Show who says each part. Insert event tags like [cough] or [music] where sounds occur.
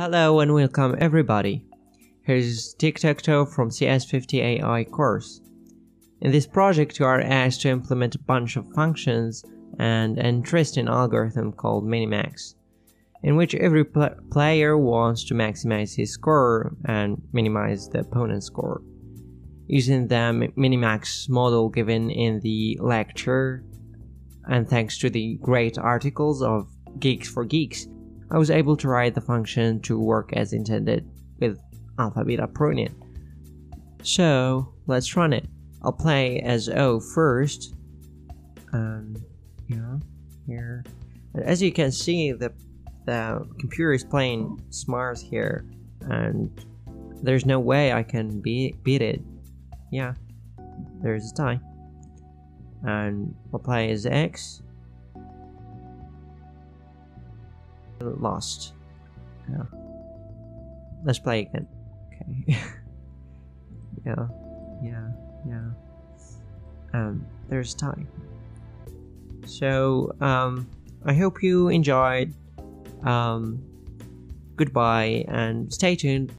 Speaker 1: Hello and welcome everybody. Here's Tic-Tac-Toe from CS50 AI course. In this project you are asked to implement a bunch of functions and an interesting algorithm called Minimax, in which every pl player wants to maximize his score and minimize the opponent's score. Using the Minimax model given in the lecture, and thanks to the great articles of Geeks for Geeks, I was able to write the function to work as intended with alpha beta pruning. So let's run it. I'll play as O first. Um, yeah, here. As you can see, the the computer is playing smart here, and there's no way I can beat beat it. Yeah, there's a tie. And I'll play as X. Lost. Yeah. Let's play again. Okay. [laughs] yeah, yeah, yeah. Um, there's time. So, um, I hope you enjoyed. Um, goodbye and stay tuned